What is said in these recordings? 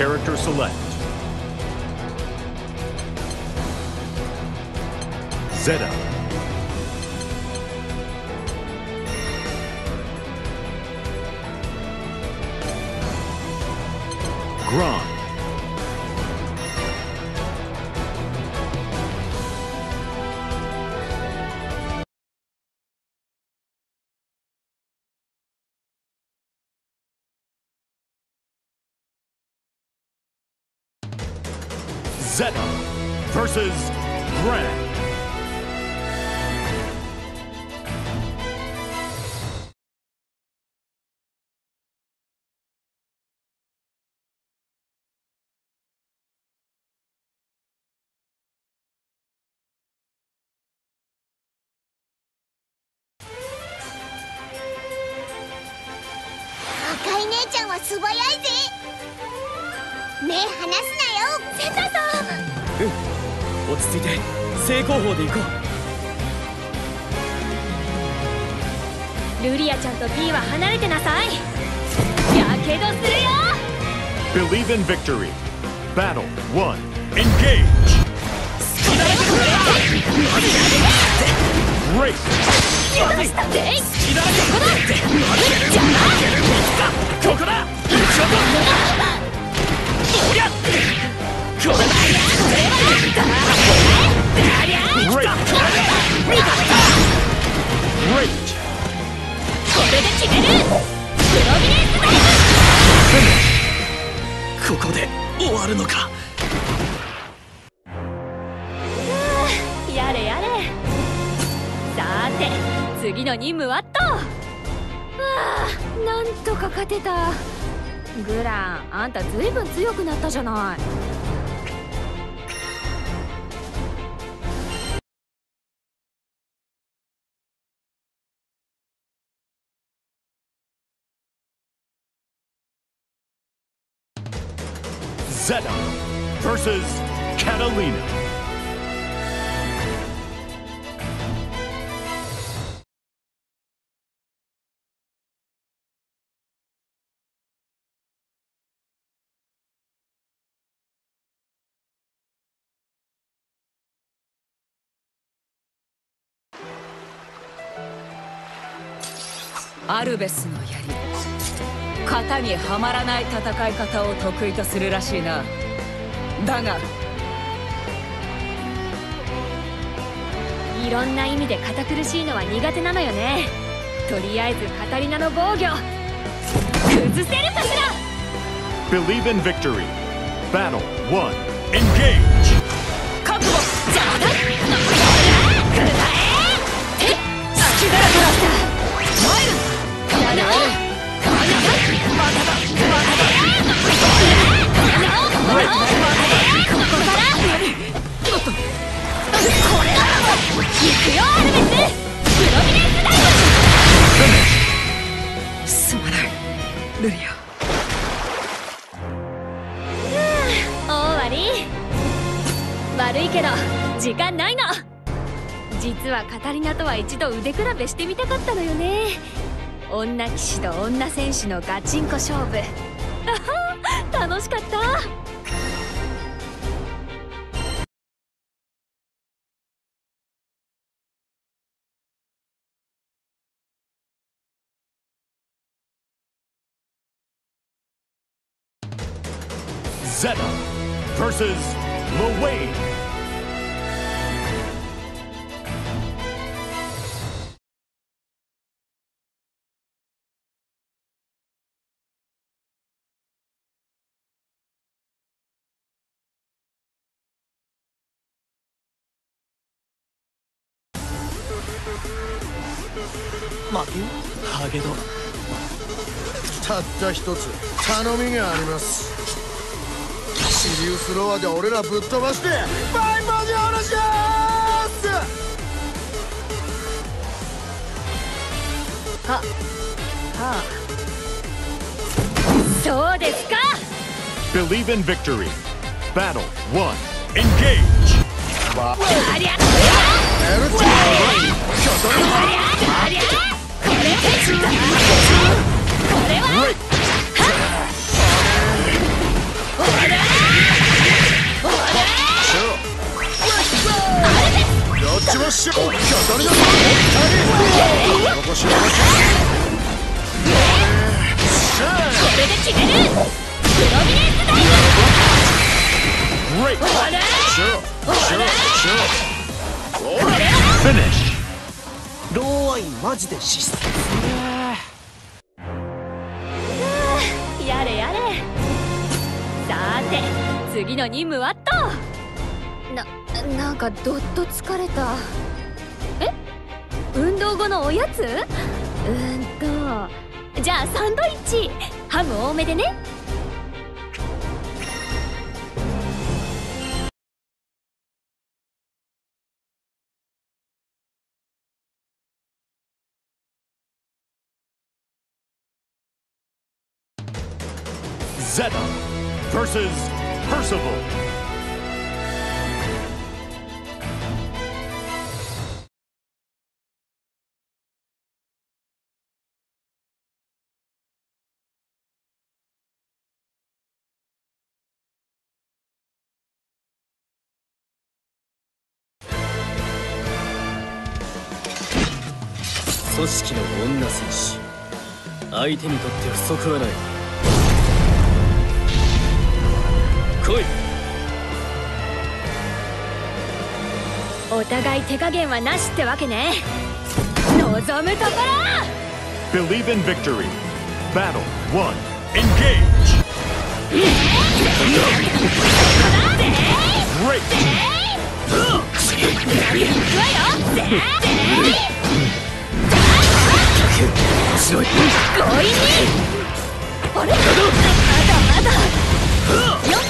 Character select. Zeta. Gron. Zeta versus Grand. 赤い姉ちゃんは素早いぜ目離すなよセンターさんうん落ち着いて正攻法で行こルリアちゃんと B は離れてなさいやけどするよ Believe in victory. Battle 1. Engage! Great! どうしたってうこだここで終わるのか？やれやれさて次の任務はっとはあなんとか勝てたグランあんたずいぶん強くなったじゃない Catalina. アルベスの槍型にはまらない戦い方を得意とするらしいなだがいろんな意味で堅苦しいのは苦手なのよねとりあえずカタリナの防御崩せるかしら Believe in victory. Battle 1. Engage! 覚悟じゃあだくらえ隙だと腕比べしてみたかったのよね。女騎士と女戦士のガチンコ勝負。楽しかった「Zeta versus 負け？よハゲドたった一つ頼みがあります。シリウスロアで俺らぶっ飛ばしてバイバイで話します！ははあ。そうですか？Believe in victory. Battle 1. Engage! ありゃやるってこれ Sure, sure, sure. Finish. ローアイマジで失速やれやれ。さーて次の任務はっとななんかどっと疲れた。え？運動後のおやつ？うーんと。じゃあサンドイッチ。ハム多めでね Zeta versus Percival. 組織の女戦士相手にとって不足はない来い。お互い手加減はなしってわけね。望むところ。Believe in victory. Battle 1. Engage. Great. 強い強引にあれまだまだよっ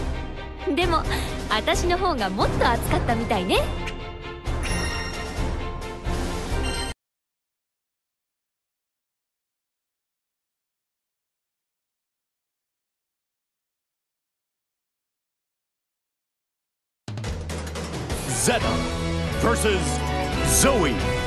でも私の方がもっと熱かったみたいね Zeta versus Zoe.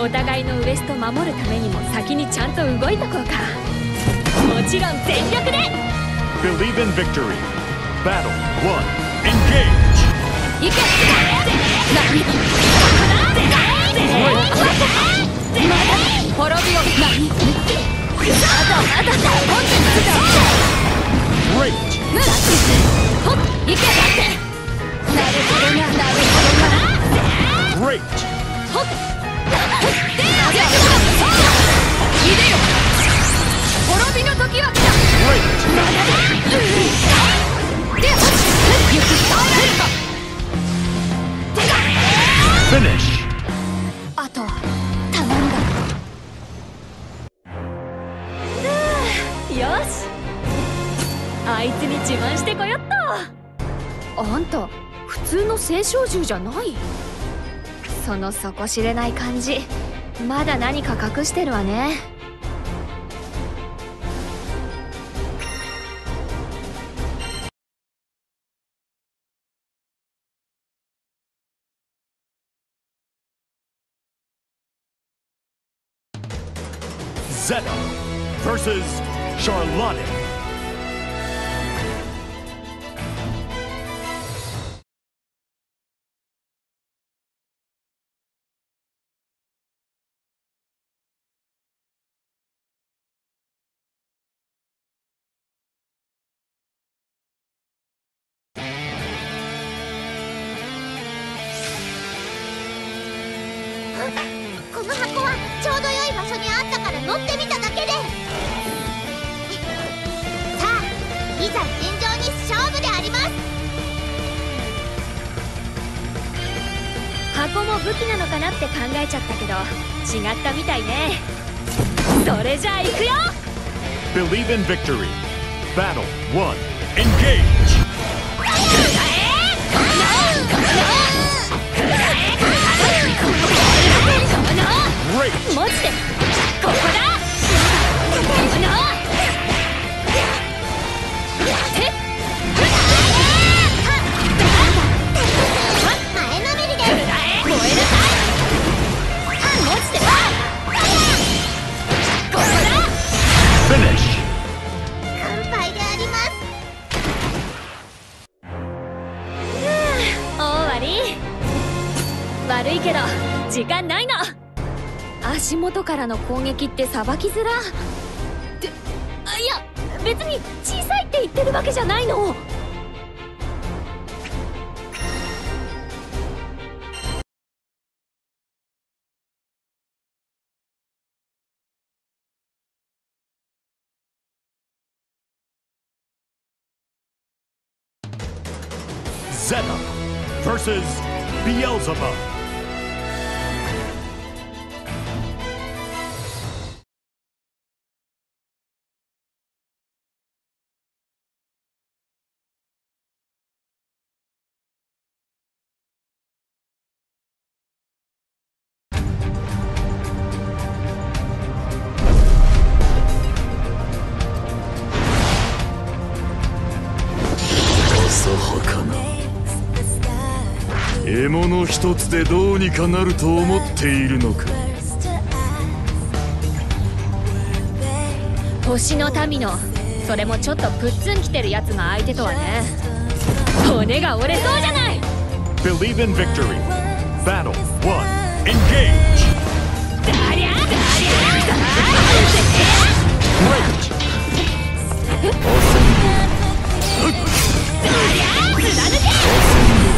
お互いのウエスト守るためにも先にちゃんと動いとこうかもちろん全力で Believe in victory. Battle 1. Engage. いけ何 Finish. あとは頼んだ。よし。あいつに自慢してこよっと。あんた普通の青少獣じゃない。その底知れない感じまだ何か隠してるわね。Zeta versus Charlotte. ってみただけでさあいざ戦場に勝負であります箱も武器なのかなって考えちゃったけど違ったみたいねそれじゃあ行くよ Believe in victory. Battle 1. Engage! Great! マジで足元からの攻撃ってさばきづらっていや別に小さいって言ってるわけじゃないの Zeta versus Beelzebub. 浅獲物一つでどうにかなると思っているのか星の民のそれもちょっとプッツン来てるやつが相手とはね骨が折れそうじゃない Believe in victory. Battle 1. Engage! ありゃありゃ Great!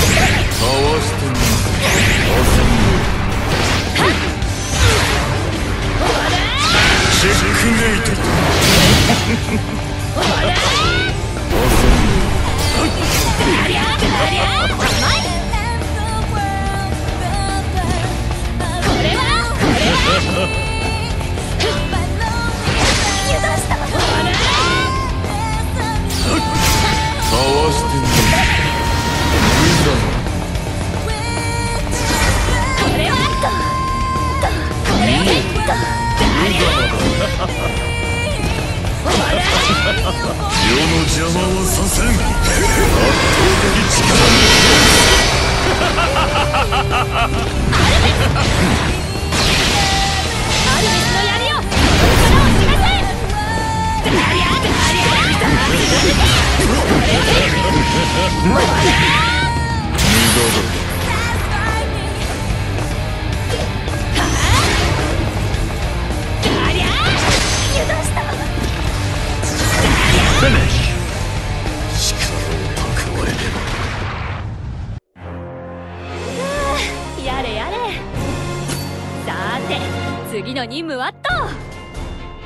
かわしてみ無様世の邪魔はさせん。圧倒的力アルビスの槍をこれからを示せ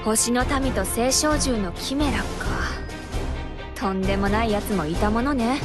星の民と青少獣のキメラか。とんでもないやつもいたものね。